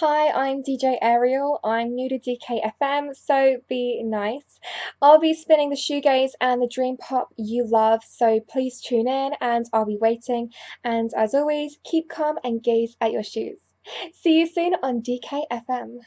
Hi, I'm DJ Ariel. I'm new to DKFM, so be nice. I'll be spinning the shoegaze and the dream pop you love, so please tune in and I'll be waiting. And as always, keep calm and gaze at your shoes. See you soon on DKFM.